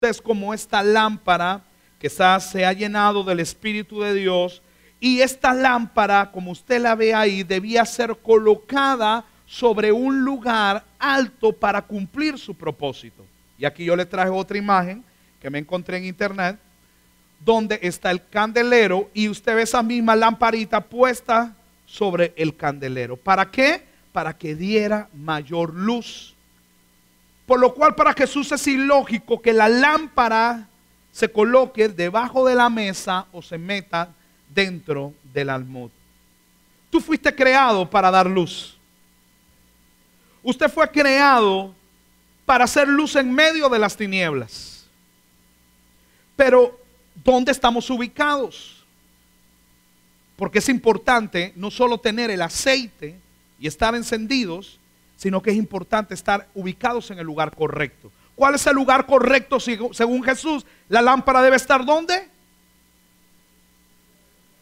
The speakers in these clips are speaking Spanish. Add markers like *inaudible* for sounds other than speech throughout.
Es como esta lámpara que se ha llenado del Espíritu de Dios y esta lámpara, como usted la ve ahí, debía ser colocada sobre un lugar alto para cumplir su propósito. Y aquí yo le traje otra imagen que me encontré en internet, donde está el candelero y usted ve esa misma lamparita puesta sobre el candelero. ¿Para qué? Para que diera mayor luz. Por lo cual para Jesús es ilógico que la lámpara se coloque debajo de la mesa o se meta dentro del almud. Tú fuiste creado para dar luz. Usted fue creado para hacer luz en medio de las tinieblas. Pero, ¿dónde estamos ubicados? Porque es importante no solo tener el aceite y estar encendidos, sino que es importante estar ubicados en el lugar correcto. ¿Cuál es el lugar correcto según Jesús? La lámpara debe estar ¿dónde?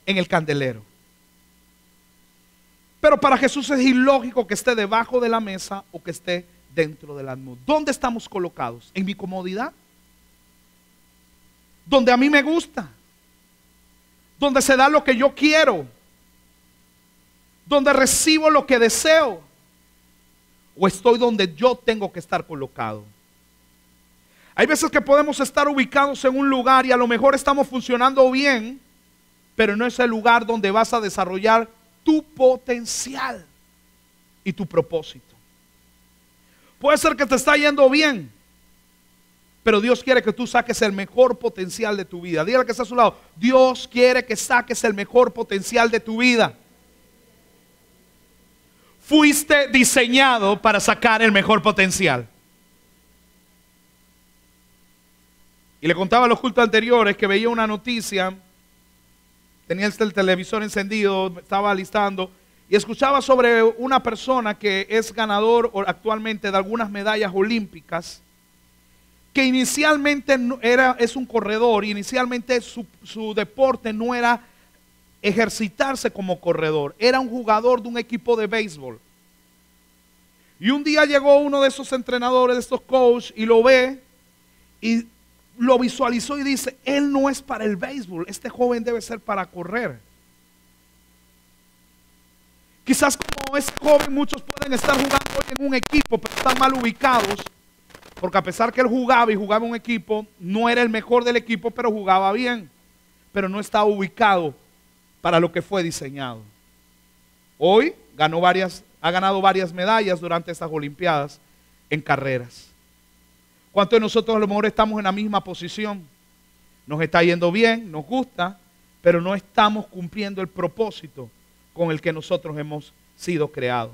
En el candelero. Pero para Jesús es ilógico que esté debajo de la mesa o que esté dentro del almud. ¿Dónde estamos colocados? ¿En mi comodidad? Donde a mí me gusta. Donde se da lo que yo quiero. Donde recibo lo que deseo. O estoy donde yo tengo que estar colocado. Hay veces que podemos estar ubicados en un lugar y a lo mejor estamos funcionando bien, pero no es el lugar donde vas a desarrollar tu potencial y tu propósito. Puede ser que te está yendo bien, pero Dios quiere que tú saques el mejor potencial de tu vida. Dígale que está a su lado. Dios quiere que saques el mejor potencial de tu vida. Fuiste diseñado para sacar el mejor potencial. Y le contaba a los cultos anteriores que veía una noticia, tenía el televisor encendido, estaba listando, y escuchaba sobre una persona que es ganador actualmente de algunas medallas olímpicas, que inicialmente era, es un corredor, inicialmente su, su deporte no era ejercitarse como corredor, era un jugador de un equipo de béisbol. Y un día llegó uno de esos entrenadores, de estos coaches, y lo ve y lo visualizó y dice, él no es para el béisbol, este joven debe ser para correr. Quizás como es joven muchos pueden estar jugando hoy en un equipo, pero están mal ubicados, porque a pesar que él jugaba y jugaba en un equipo, no era el mejor del equipo, pero jugaba bien, pero no estaba ubicado para lo que fue diseñado. Hoy ganó varias, ha ganado varias medallas durante estas Olimpiadas en carreras. ¿Cuántos de nosotros a lo mejor estamos en la misma posición? Nos está yendo bien, nos gusta, pero no estamos cumpliendo el propósito con el que nosotros hemos sido creados.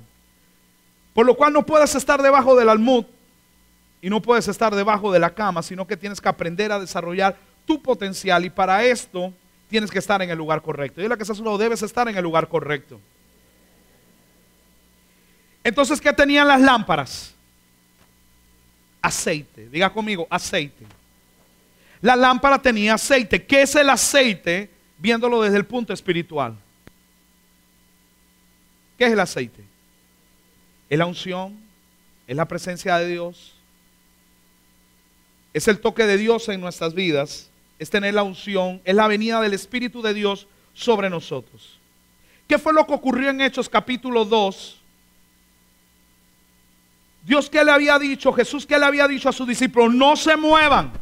Por lo cual no puedes estar debajo del almud y no puedes estar debajo de la cama, sino que tienes que aprender a desarrollar tu potencial y para esto tienes que estar en el lugar correcto. La que estás lado, debes estar en el lugar correcto. Entonces, ¿qué tenían las lámparas? aceite. Diga conmigo, aceite. La lámpara tenía aceite. ¿Qué es el aceite? Viéndolo desde el punto espiritual. ¿Qué es el aceite? Es la unción, es la presencia de Dios, es el toque de Dios en nuestras vidas, es tener la unción, es la venida del Espíritu de Dios sobre nosotros. ¿Qué fue lo que ocurrió en Hechos capítulo 2? Dios que le había dicho, Jesús que le había dicho a sus discípulos, no se muevan.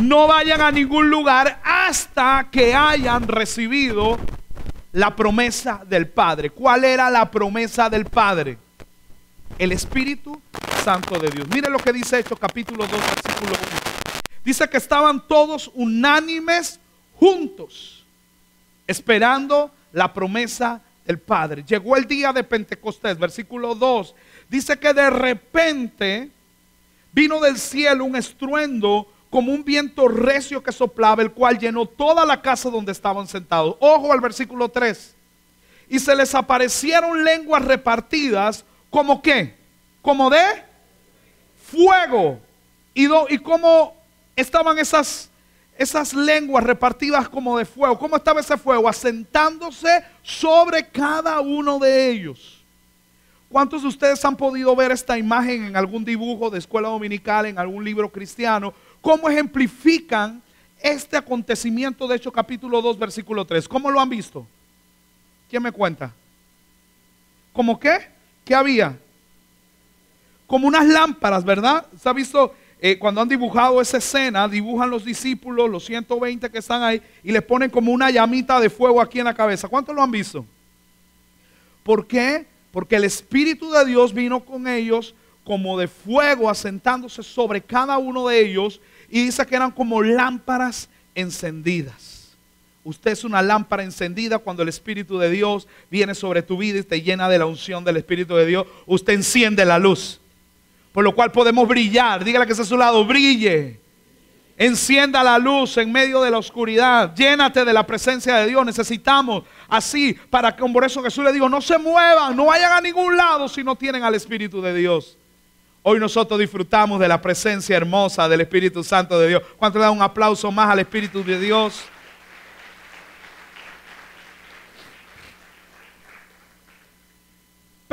No vayan a ningún lugar hasta que hayan recibido la promesa del Padre. ¿Cuál era la promesa del Padre? El Espíritu Santo de Dios. Mire lo que dice Hechos capítulo 2, versículo 1. Dice que estaban todos unánimes juntos, esperando la promesa el Padre. Llegó el día de Pentecostés, versículo 2. Dice que de repente vino del cielo un estruendo como un viento recio que soplaba, el cual llenó toda la casa donde estaban sentados. Ojo al versículo 3. Y se les aparecieron lenguas repartidas como qué? Como de fuego. Y, y cómo estaban esas esas lenguas repartidas como de fuego. ¿Cómo estaba ese fuego? Asentándose sobre cada uno de ellos. ¿Cuántos de ustedes han podido ver esta imagen en algún dibujo de escuela dominical, en algún libro cristiano? ¿Cómo ejemplifican este acontecimiento de hecho capítulo 2, versículo 3? ¿Cómo lo han visto? ¿Quién me cuenta? ¿Cómo qué? ¿Qué había? Como unas lámparas, ¿verdad? ¿Se ha visto? Eh, cuando han dibujado esa escena, dibujan los discípulos, los 120 que están ahí, y les ponen como una llamita de fuego aquí en la cabeza. ¿Cuántos lo han visto? ¿Por qué? Porque el Espíritu de Dios vino con ellos como de fuego asentándose sobre cada uno de ellos y dice que eran como lámparas encendidas. Usted es una lámpara encendida cuando el Espíritu de Dios viene sobre tu vida y te llena de la unción del Espíritu de Dios. Usted enciende la luz. Por lo cual podemos brillar. Dígale que está a su lado, brille. Encienda la luz en medio de la oscuridad. Llénate de la presencia de Dios. Necesitamos así para que por eso Jesús le dijo, no se muevan, no vayan a ningún lado si no tienen al Espíritu de Dios. Hoy nosotros disfrutamos de la presencia hermosa del Espíritu Santo de Dios. ¿Cuánto le da un aplauso más al Espíritu de Dios?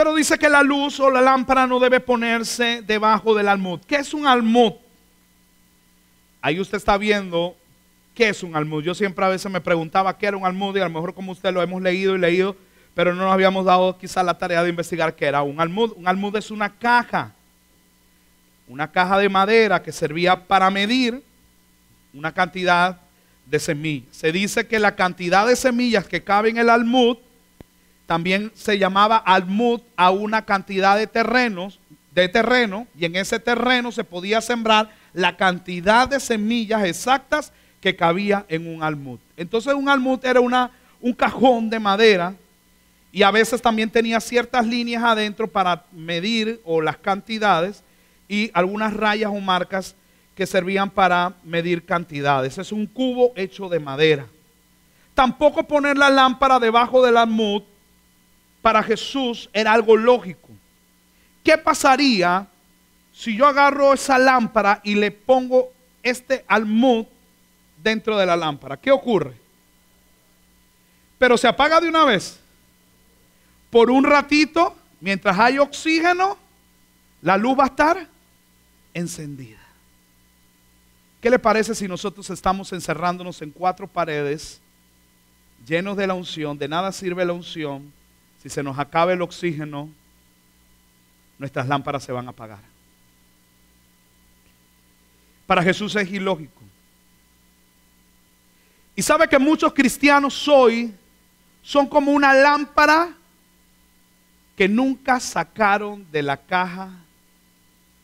Pero dice que la luz o la lámpara no debe ponerse debajo del almud. ¿Qué es un almud? Ahí usted está viendo qué es un almud. Yo siempre a veces me preguntaba qué era un almud y a lo mejor como usted lo hemos leído y leído, pero no nos habíamos dado quizá la tarea de investigar qué era un almud. Un almud es una caja, una caja de madera que servía para medir una cantidad de semillas. Se dice que la cantidad de semillas que cabe en el almud también se llamaba almud a una cantidad de terrenos, de terreno, y en ese terreno se podía sembrar la cantidad de semillas exactas que cabía en un almud. Entonces un almud era una, un cajón de madera y a veces también tenía ciertas líneas adentro para medir o las cantidades y algunas rayas o marcas que servían para medir cantidades. Es un cubo hecho de madera. Tampoco poner la lámpara debajo del almud para Jesús era algo lógico. ¿Qué pasaría si yo agarro esa lámpara y le pongo este almud dentro de la lámpara, ¿qué ocurre? Pero se apaga de una vez. Por un ratito, mientras hay oxígeno, la luz va a estar encendida. ¿Qué le parece si nosotros estamos encerrándonos en cuatro paredes, llenos de la unción? De nada sirve la unción. Si se nos acaba el oxígeno, nuestras lámparas se van a apagar. Para Jesús es ilógico. Y sabe que muchos cristianos hoy son como una lámpara que nunca sacaron de la caja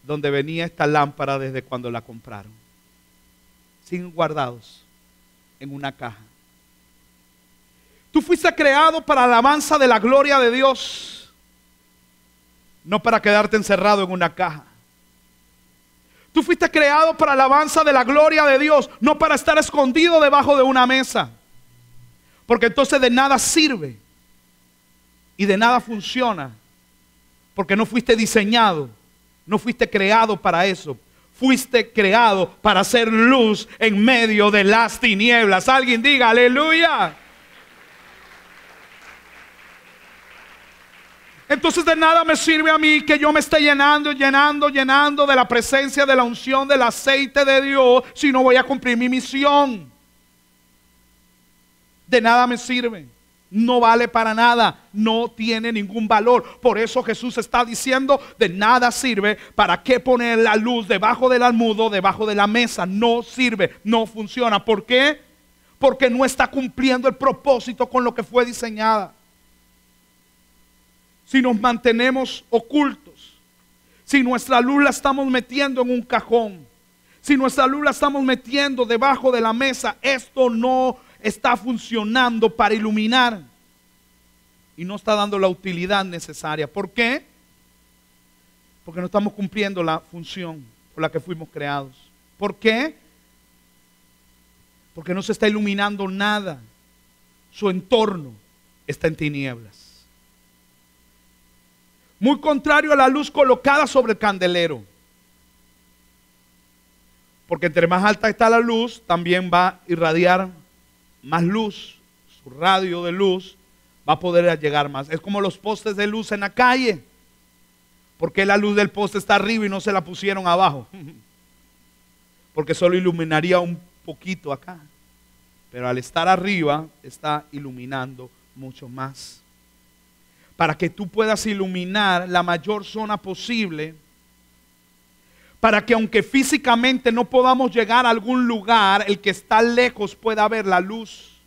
donde venía esta lámpara desde cuando la compraron. Siguen guardados en una caja. Tú fuiste creado para la alabanza de la gloria de Dios, no para quedarte encerrado en una caja. Tú fuiste creado para la alabanza de la gloria de Dios, no para estar escondido debajo de una mesa. Porque entonces de nada sirve y de nada funciona. Porque no fuiste diseñado, no fuiste creado para eso. Fuiste creado para hacer luz en medio de las tinieblas. Alguien diga, aleluya. Entonces de nada me sirve a mí que yo me esté llenando, llenando, llenando de la presencia, de la unción, del aceite de Dios, si no voy a cumplir mi misión. De nada me sirve. No vale para nada, no tiene ningún valor. Por eso Jesús está diciendo, de nada sirve, ¿para qué poner la luz debajo del almudo, debajo de la mesa? No sirve, no funciona. ¿Por qué? Porque no está cumpliendo el propósito con lo que fue diseñada si nos mantenemos ocultos, si nuestra luz la estamos metiendo en un cajón, si nuestra luz la estamos metiendo debajo de la mesa, esto no está funcionando para iluminar y no está dando la utilidad necesaria. ¿Por qué? Porque no estamos cumpliendo la función por la que fuimos creados. ¿Por qué? Porque no se está iluminando nada. Su entorno está en tinieblas muy contrario a la luz colocada sobre el candelero. Porque entre más alta está la luz, también va a irradiar más luz. Su radio de luz va a poder llegar más. Es como los postes de luz en la calle. ¿Por qué la luz del poste está arriba y no se la pusieron abajo? *laughs* Porque solo iluminaría un poquito acá. Pero al estar arriba está iluminando mucho más. Para que tú puedas iluminar la mayor zona posible. Para que aunque físicamente no podamos llegar a algún lugar, el que está lejos pueda ver la luz.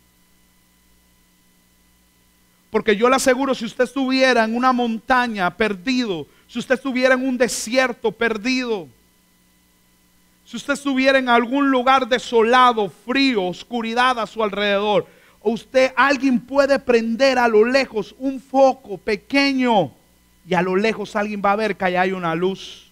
Porque yo le aseguro, si usted estuviera en una montaña perdido, si usted estuviera en un desierto perdido, si usted estuviera en algún lugar desolado, frío, oscuridad a su alrededor, usted, alguien puede prender a lo lejos un foco pequeño y a lo lejos alguien va a ver que ahí hay una luz.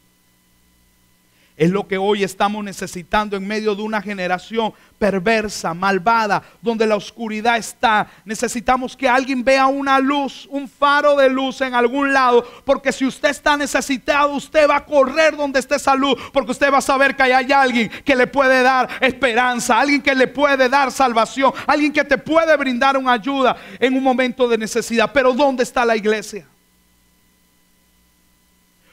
Es lo que hoy estamos necesitando en medio de una generación perversa, malvada, donde la oscuridad está. Necesitamos que alguien vea una luz, un faro de luz en algún lado, porque si usted está necesitado, usted va a correr donde esté esa luz, porque usted va a saber que hay alguien que le puede dar esperanza, alguien que le puede dar salvación, alguien que te puede brindar una ayuda en un momento de necesidad. Pero ¿dónde está la iglesia?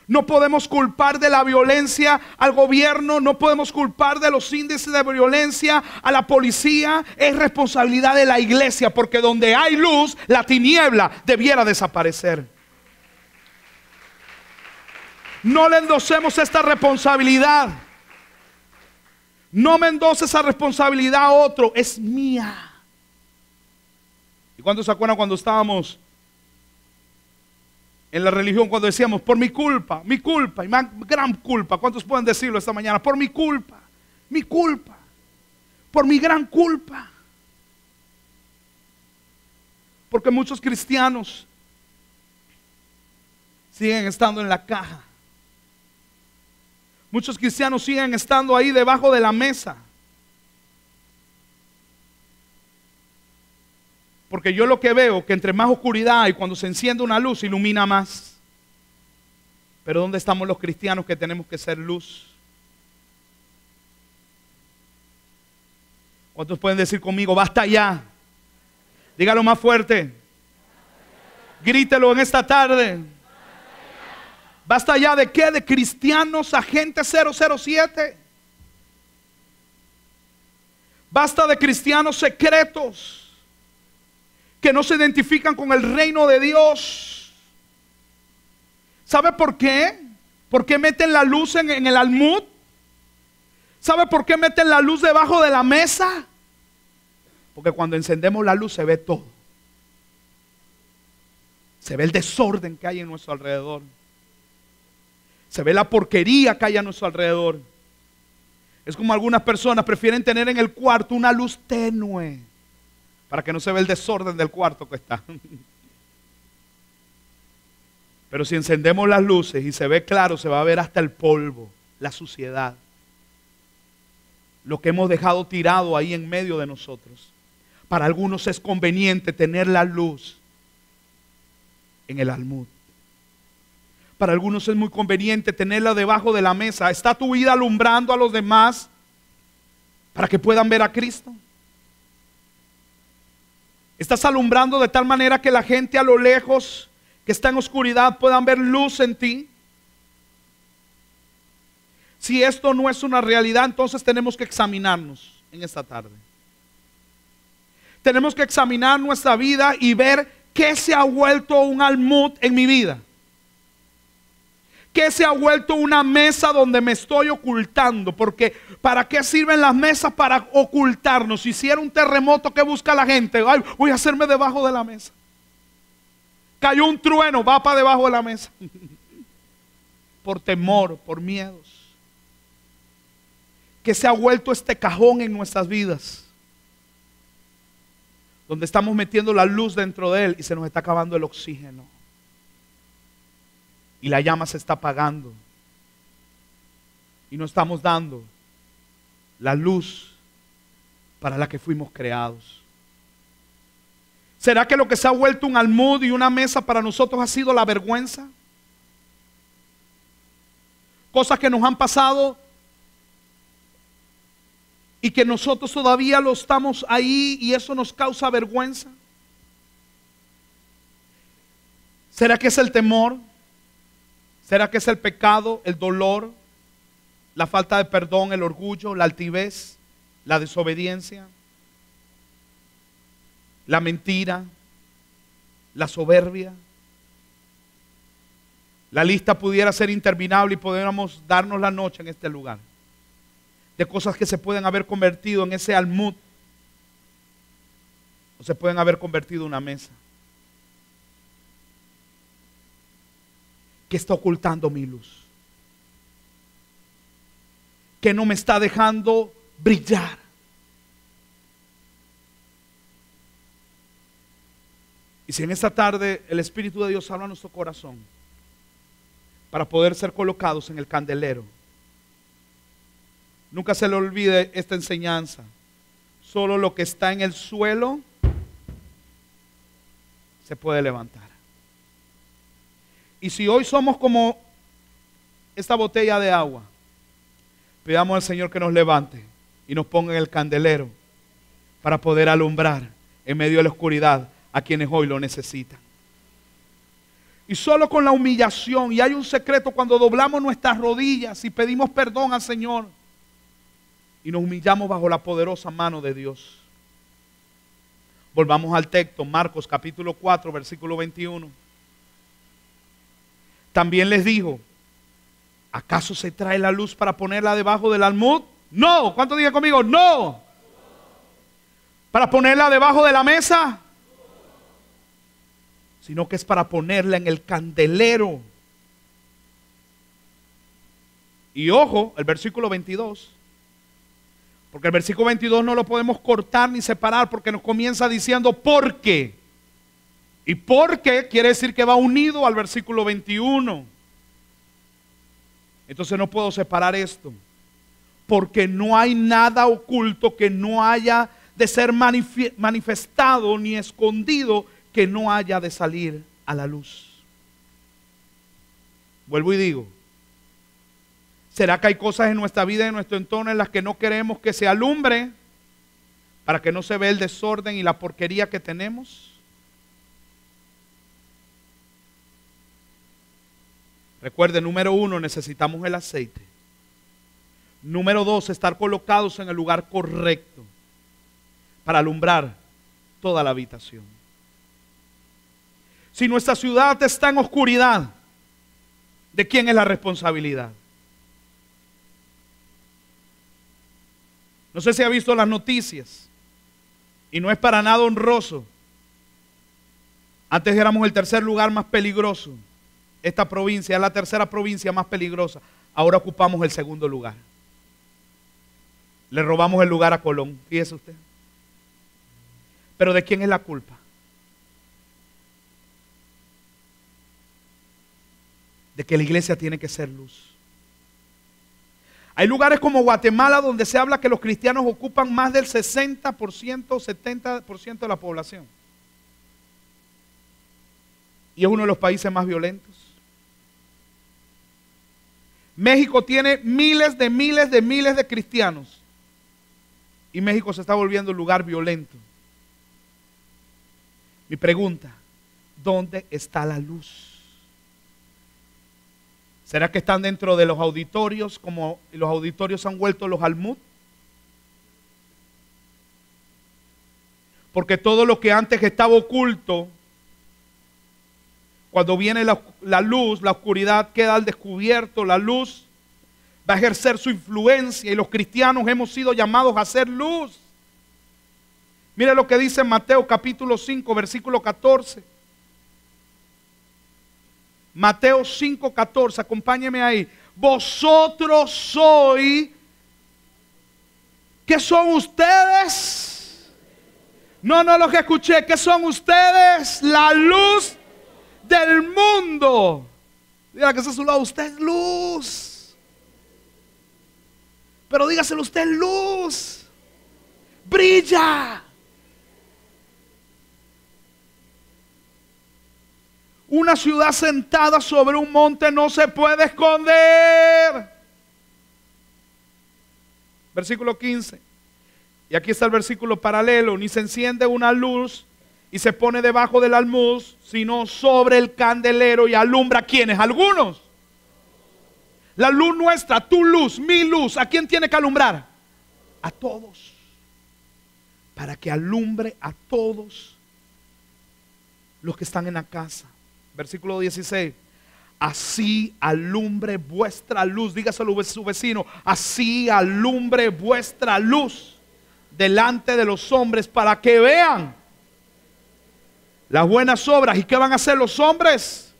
No podemos culpar de la violencia al gobierno, no podemos culpar de los índices de violencia a la policía. Es responsabilidad de la iglesia, porque donde hay luz, la tiniebla debiera desaparecer. No le endosemos esta responsabilidad. No me endose esa responsabilidad a otro, es mía. ¿Y cuántos se acuerdan cuando estábamos en la religión cuando decíamos, por mi culpa, mi culpa, y gran culpa. ¿Cuántos pueden decirlo esta mañana? Por mi culpa, mi culpa, por mi gran culpa. Porque muchos cristianos siguen estando en la caja. Muchos cristianos siguen estando ahí debajo de la mesa. Porque yo lo que veo que entre más oscuridad hay, cuando se enciende una luz, ilumina más. Pero ¿dónde estamos los cristianos que tenemos que ser luz? ¿Cuántos pueden decir conmigo, basta ya? Dígalo más fuerte. Grítelo en esta tarde. Basta ya de qué? De cristianos agentes 007. Basta de cristianos secretos que no se identifican con el reino de Dios. ¿Sabe por qué? ¿Por qué meten la luz en, el almud? ¿Sabe por qué meten la luz debajo de la mesa? Porque cuando encendemos la luz se ve todo. Se ve el desorden que hay en nuestro alrededor. Se ve la porquería que hay a nuestro alrededor. Es como algunas personas prefieren tener en el cuarto una luz tenue para que no se vea el desorden del cuarto que está. *laughs* Pero si encendemos las luces y se ve claro, se va a ver hasta el polvo, la suciedad, lo que hemos dejado tirado ahí en medio de nosotros. Para algunos es conveniente tener la luz en el almud. Para algunos es muy conveniente tenerla debajo de la mesa. ¿Está tu vida alumbrando a los demás para que puedan ver a Cristo? Estás alumbrando de tal manera que la gente a lo lejos que está en oscuridad puedan ver luz en ti. Si esto no es una realidad, entonces tenemos que examinarnos en esta tarde. Tenemos que examinar nuestra vida y ver qué se ha vuelto un almud en mi vida. ¿Qué se ha vuelto una mesa donde me estoy ocultando? Porque ¿para qué sirven las mesas? Para ocultarnos. Si hiciera un terremoto, ¿qué busca la gente? Voy a hacerme debajo de la mesa. Cayó un trueno, va para debajo de la mesa. *laughs* por temor, por miedos. ¿Qué se ha vuelto este cajón en nuestras vidas? Donde estamos metiendo la luz dentro de él y se nos está acabando el oxígeno y la llama se está apagando. Y no estamos dando la luz para la que fuimos creados. ¿Será que lo que se ha vuelto un almud y una mesa para nosotros ha sido la vergüenza? Cosas que nos han pasado y que nosotros todavía lo estamos ahí y eso nos causa vergüenza. ¿Será que es el temor? ¿Será que es el pecado, el dolor, la falta de perdón, el orgullo, la altivez, la desobediencia, la mentira, la soberbia? La lista pudiera ser interminable y pudiéramos darnos la noche en este lugar. De cosas que se pueden haber convertido en ese almud. O se pueden haber convertido en una mesa. Que está ocultando mi luz. Que no me está dejando brillar. Y si en esta tarde el Espíritu de Dios habla nuestro corazón para poder ser colocados en el candelero, nunca se le olvide esta enseñanza. Solo lo que está en el suelo se puede levantar. Y si hoy somos como esta botella de agua, pidamos al Señor que nos levante y nos ponga en el candelero para poder alumbrar en medio de la oscuridad a quienes hoy lo necesitan. Y solo con la humillación, y hay un secreto cuando doblamos nuestras rodillas y pedimos perdón al Señor y nos humillamos bajo la poderosa mano de Dios. Volvamos al texto, Marcos capítulo 4, versículo 21. También les dijo, ¿acaso se trae la luz para ponerla debajo del almud? No. ¿Cuánto diga conmigo? No. ¿Para ponerla debajo de la mesa? Sino que es para ponerla en el candelero. Y ojo, el versículo 22. Porque el versículo 22 no lo podemos cortar ni separar porque nos comienza diciendo ¿por qué? ¿Y por qué? Quiere decir que va unido al versículo 21. Entonces no puedo separar esto. Porque no hay nada oculto que no haya de ser manifestado ni escondido que no haya de salir a la luz. Vuelvo y digo, ¿será que hay cosas en nuestra vida, en nuestro entorno, en las que no queremos que se alumbre para que no se vea el desorden y la porquería que tenemos? Recuerde, número uno, necesitamos el aceite. Número dos, estar colocados en el lugar correcto para alumbrar toda la habitación. Si nuestra ciudad está en oscuridad, ¿de quién es la responsabilidad? No sé si ha visto las noticias y no es para nada honroso. Antes éramos el tercer lugar más peligroso esta provincia es la tercera provincia más peligrosa. Ahora ocupamos el segundo lugar. Le robamos el lugar a Colón, fíjese usted. Pero ¿de quién es la culpa? De que la iglesia tiene que ser luz. Hay lugares como Guatemala donde se habla que los cristianos ocupan más del 60%, 70% de la población. Y es uno de los países más violentos. México tiene miles de miles de miles de cristianos. Y México se está volviendo un lugar violento. Mi pregunta, ¿dónde está la luz? ¿Será que están dentro de los auditorios como los auditorios han vuelto los almud? Porque todo lo que antes estaba oculto cuando viene la, luz, la oscuridad queda al descubierto, la luz va a ejercer su influencia y los cristianos hemos sido llamados a ser luz. Mire lo que dice Mateo capítulo 5, versículo 14. Mateo 5, 14, acompáñeme ahí. Vosotros sois, ¿qué son ustedes? No, no lo que escuché, ¿qué son ustedes? La luz del mundo. Diga que está a su lado, usted es luz. Pero dígaselo, usted es luz. Brilla. Una ciudad sentada sobre un monte no se puede esconder. Versículo 15. Y aquí está el versículo paralelo. Ni se enciende una luz y se pone debajo del almuz, sino sobre el candelero y alumbra quienes, algunos. La luz nuestra, tu luz, mi luz, ¿a quién tiene que alumbrar? A todos. Para que alumbre a todos los que están en la casa. Versículo 16. Así alumbre vuestra luz. Dígaselo a su vecino. Así alumbre vuestra luz delante de los hombres para que vean las buenas obras. ¿Y qué van a hacer los hombres?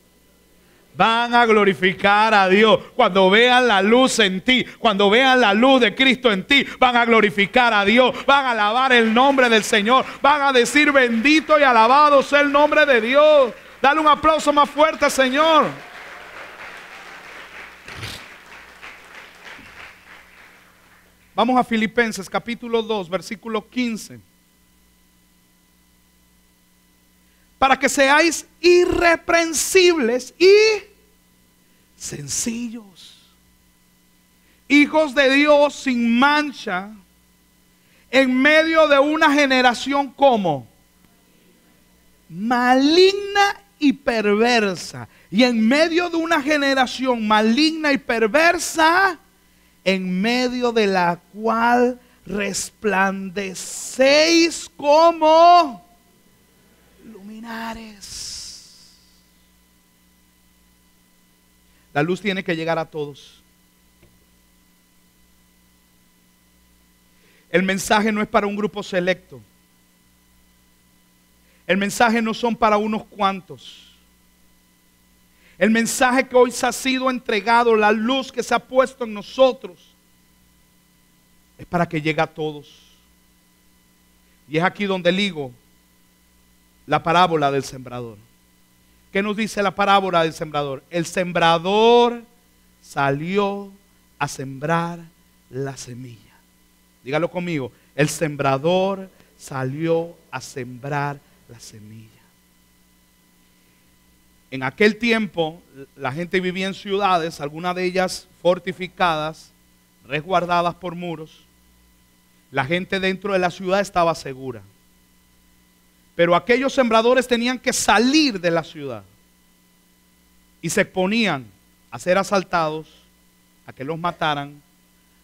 Van a glorificar a Dios. Cuando vean la luz en ti, cuando vean la luz de Cristo en ti, van a glorificar a Dios. Van a alabar el nombre del Señor. Van a decir bendito y alabado sea el nombre de Dios. Dale un aplauso más fuerte, Señor. Vamos a Filipenses capítulo 2, versículo 15. Para que seáis irreprensibles y sencillos. Hijos de Dios sin mancha en medio de una generación como maligna y perversa. Y en medio de una generación maligna y perversa, en medio de la cual resplandecéis como La luz tiene que llegar a todos. El mensaje no es para un grupo selecto. El mensaje no son para unos cuantos. El mensaje que hoy se ha sido entregado, la luz que se ha puesto en nosotros, es para que llegue a todos. Y es aquí donde ligo la parábola del sembrador. ¿Qué nos dice la parábola del sembrador? El sembrador salió a sembrar la semilla. Dígalo conmigo. El sembrador salió a sembrar la semilla. En aquel tiempo la gente vivía en ciudades, algunas de ellas fortificadas, resguardadas por muros. La gente dentro de la ciudad estaba segura. Pero aquellos sembradores tenían que salir de la ciudad y se exponían a ser asaltados, a que los mataran,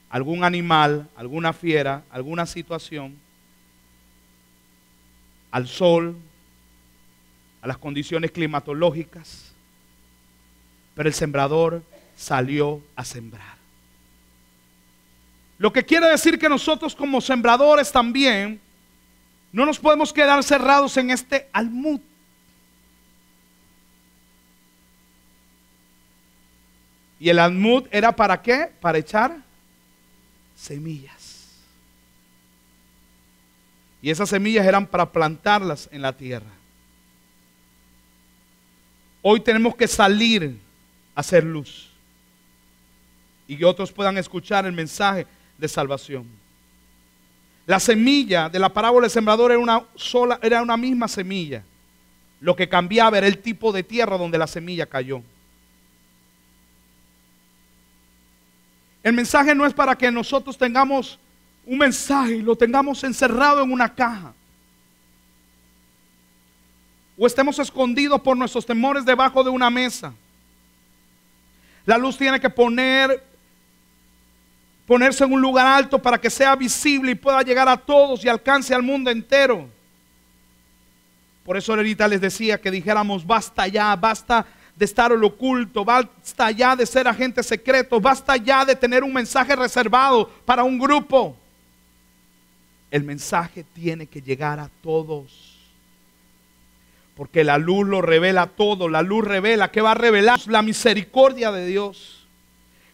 algún animal, alguna fiera, alguna situación, al sol, a las condiciones climatológicas, pero el sembrador salió a sembrar. Lo que quiere decir que nosotros como sembradores también no nos podemos quedar cerrados en este almud. Y el almud era para qué? Para echar semillas. Y esas semillas eran para plantarlas en la tierra. Hoy tenemos que salir a hacer luz. Y que otros puedan escuchar el mensaje de salvación. La semilla de la parábola del sembrador era una sola, era una misma semilla. Lo que cambiaba era el tipo de tierra donde la semilla cayó. El mensaje no es para que nosotros tengamos un mensaje y lo tengamos encerrado en una caja o estemos escondidos por nuestros temores debajo de una mesa. La luz tiene que poner ponerse en un lugar alto para que sea visible y pueda llegar a todos y alcance al mundo entero. Por eso ahorita les decía que dijéramos, basta ya, basta de estar lo oculto, basta ya de ser agentes secretos, basta ya de tener un mensaje reservado para un grupo. El mensaje tiene que llegar a todos. Porque la luz lo revela todo. La luz revela. ¿Qué va a revelar? La misericordia de Dios.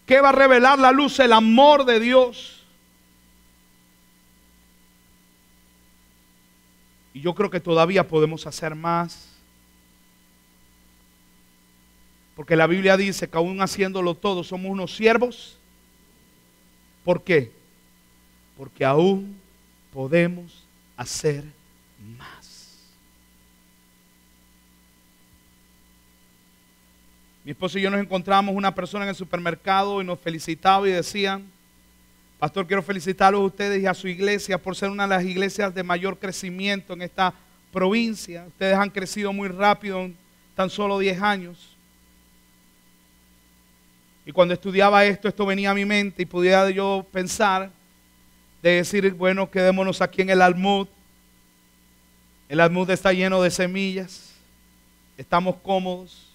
¿Qué va a revelar la luz? El amor de Dios. Y yo creo que todavía podemos hacer más. Porque la Biblia dice que aún haciéndolo todo somos unos siervos. ¿Por qué? Porque aún podemos hacer Mi esposo y yo nos encontramos una persona en el supermercado y nos felicitaba y decían, Pastor, quiero felicitarlos a ustedes y a su iglesia por ser una de las iglesias de mayor crecimiento en esta provincia. Ustedes han crecido muy rápido en tan solo 10 años. Y cuando estudiaba esto, esto venía a mi mente y podía yo pensar de decir, bueno, quedémonos aquí en el almud. El almud está lleno de semillas, estamos cómodos,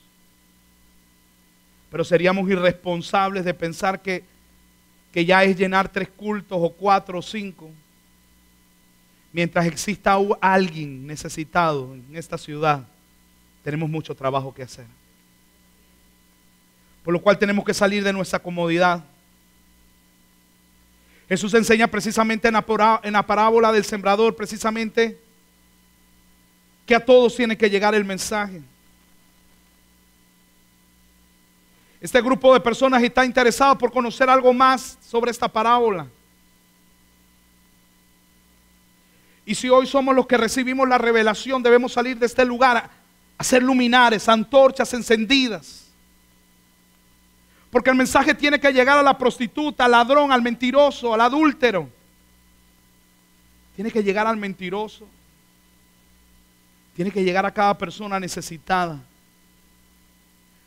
pero seríamos irresponsables de pensar que, que ya es llenar tres cultos o cuatro o cinco. Mientras exista alguien necesitado en esta ciudad, tenemos mucho trabajo que hacer. Por lo cual tenemos que salir de nuestra comodidad. Jesús enseña precisamente en la parábola del sembrador, precisamente que a todos tiene que llegar el mensaje. Este grupo de personas está interesado por conocer algo más sobre esta parábola. Y si hoy somos los que recibimos la revelación, debemos salir de este lugar a hacer luminares, antorchas encendidas. Porque el mensaje tiene que llegar a la prostituta, al ladrón, al mentiroso, al adúltero. Tiene que llegar al mentiroso. Tiene que llegar a cada persona necesitada.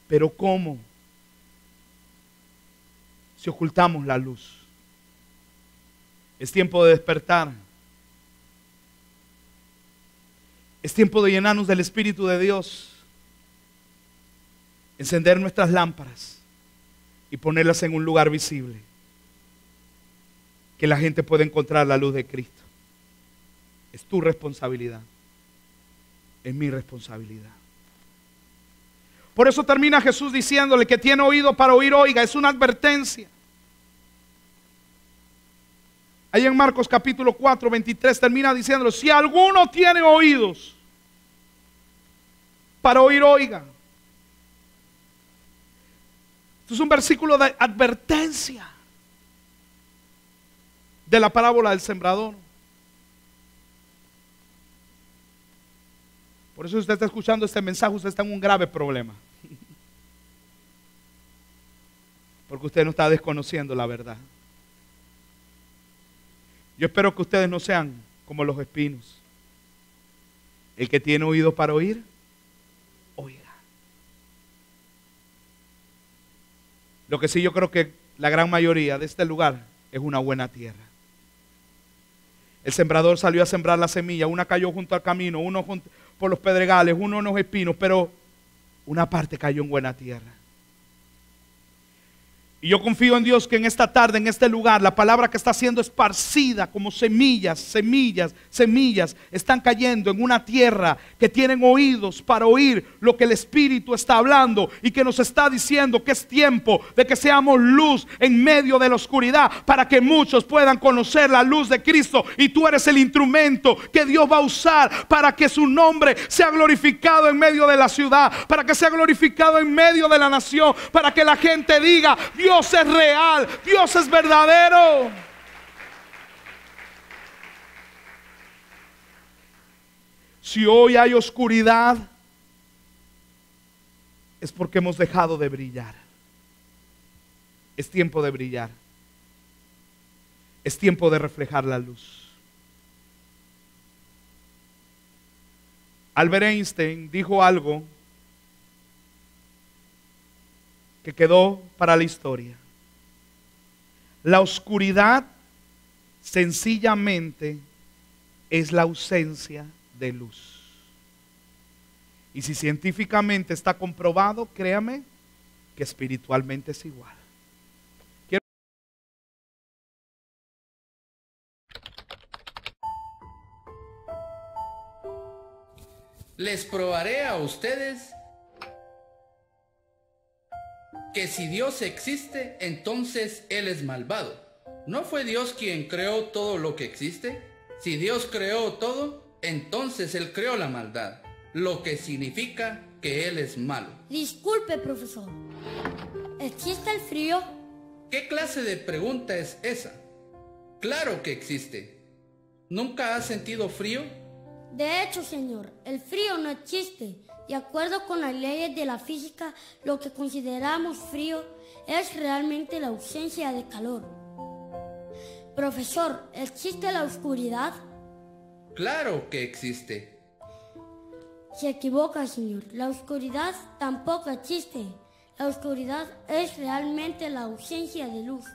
Pero ¿cómo? Si ocultamos la luz. Es tiempo de despertar. Es tiempo de llenarnos del Espíritu de Dios. Encender nuestras lámparas y ponerlas en un lugar visible. Que la gente pueda encontrar la luz de Cristo. Es tu responsabilidad es mi responsabilidad. Por eso termina Jesús diciéndole que tiene oído para oír, oiga, es una advertencia. Ahí en Marcos capítulo 4, 23 termina diciéndole, si alguno tiene oídos para oír, oiga. Esto es un versículo de advertencia de la parábola del sembrador. Por eso usted está escuchando este mensaje, usted está en un grave problema. Porque usted no está desconociendo la verdad. Yo espero que ustedes no sean como los espinos. El que tiene oído para oír, oiga. Lo que sí yo creo que la gran mayoría de este lugar es una buena tierra. El sembrador salió a sembrar la semilla, una cayó junto al camino, uno por los pedregales, uno en los espinos, pero una parte cayó en buena tierra. Y yo confío en Dios que en esta tarde, en este lugar, la palabra que está siendo esparcida como semillas, semillas, semillas, están cayendo en una tierra que tienen oídos para oír lo que el Espíritu está hablando y que nos está diciendo que es tiempo de que seamos luz en medio de la oscuridad para que muchos puedan conocer la luz de Cristo. Y tú eres el instrumento que Dios va a usar para que su nombre sea glorificado en medio de la ciudad, para que sea glorificado en medio de la nación, para que la gente diga, Dios es real, Dios es verdadero. Si hoy hay oscuridad, es porque hemos dejado de brillar. Es tiempo de brillar. Es tiempo de reflejar la luz. Albert Einstein dijo algo que quedó para la historia. La oscuridad sencillamente es la ausencia de luz. Y si científicamente está comprobado, créame que espiritualmente es igual. Les probaré a ustedes que si Dios existe, entonces Él es malvado. ¿No fue Dios quien creó todo lo que existe? Si Dios creó todo, entonces Él creó la maldad, lo que significa que Él es malo. Disculpe, profesor. ¿Existe el frío? ¿Qué clase de pregunta es esa? Claro que existe. ¿Nunca has sentido frío? De hecho, señor, el frío no existe. De acuerdo con las leyes de la física, lo que consideramos frío es realmente la ausencia de calor. Profesor, ¿existe la oscuridad? Claro que existe. Se equivoca, señor. La oscuridad tampoco existe. La oscuridad es realmente la ausencia de luz.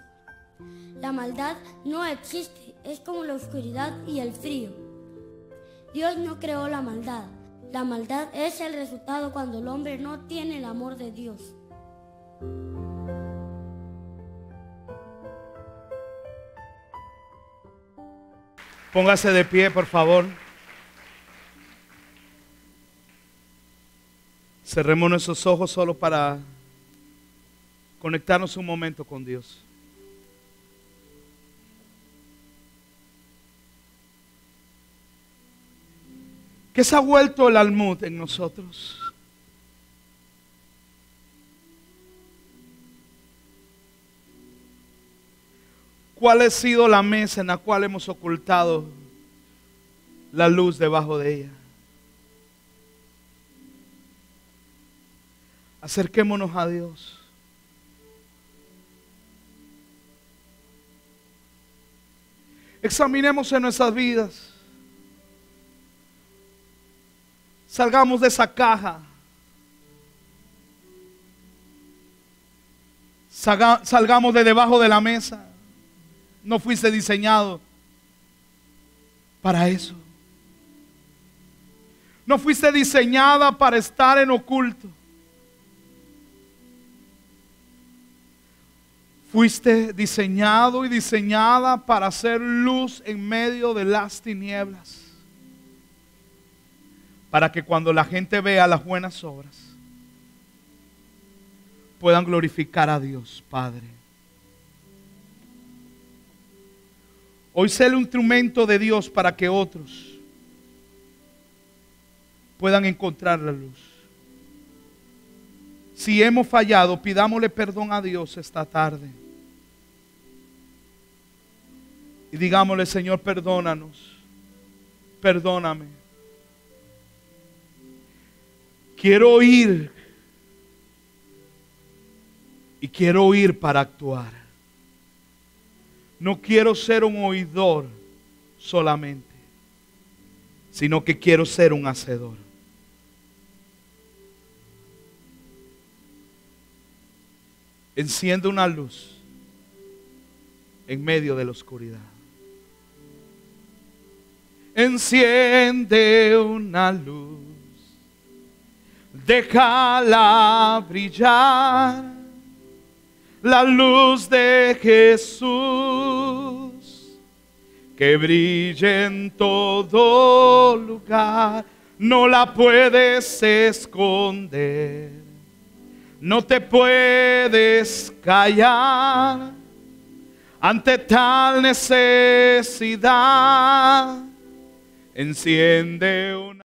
La maldad no existe, es como la oscuridad y el frío. Dios no creó la maldad. La maldad es el resultado cuando el hombre no tiene el amor de Dios. Póngase de pie, por favor. Cerremos nuestros ojos solo para conectarnos un momento con Dios. ¿Qué se ha vuelto el almud en nosotros? ¿Cuál ha sido la mesa en la cual hemos ocultado la luz debajo de ella? Acerquémonos a Dios. Examinemos en nuestras vidas. Salgamos de esa caja. salgamos de debajo de la mesa. No fuiste diseñado para eso. No fuiste diseñada para estar en oculto. Fuiste diseñado y diseñada para hacer luz en medio de las tinieblas. Para que cuando la gente vea las buenas obras, puedan glorificar a Dios, Padre. Hoy sé el instrumento de Dios para que otros puedan encontrar la luz. Si hemos fallado, pidámosle perdón a Dios esta tarde. Y digámosle, Señor, perdónanos. Perdóname. Quiero oír. Y quiero oír para actuar. No quiero ser un oidor solamente, sino que quiero ser un hacedor. Enciende una luz en medio de la oscuridad. Enciende una luz, déjala brillar la luz de Jesús que brille en todo lugar, no la puedes esconder, no te puedes callar ante tal necesidad. Enciende una